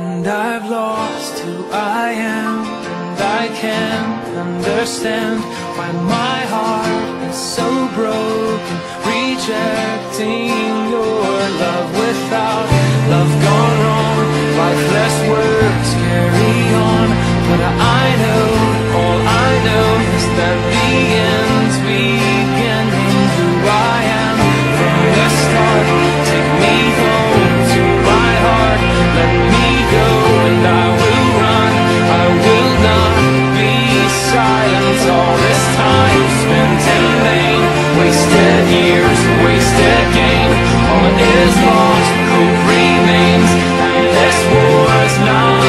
And I've lost who I am And I can't understand Why my heart is so broken Rejecting your love without love gone. not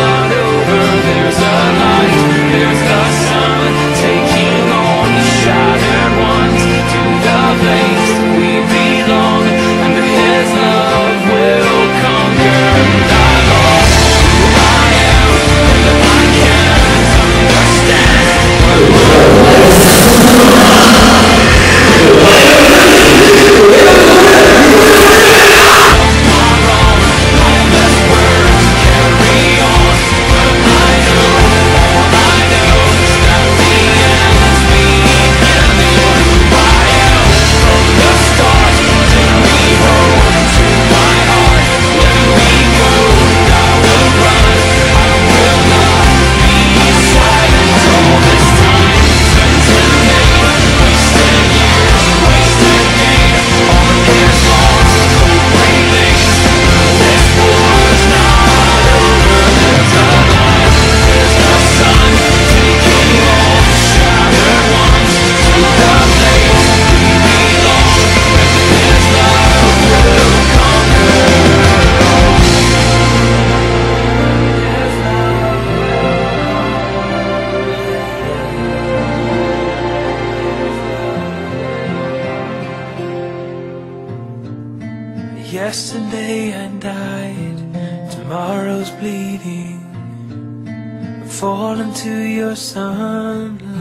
Yesterday I died, tomorrow's bleeding. Fall into to your sunlight.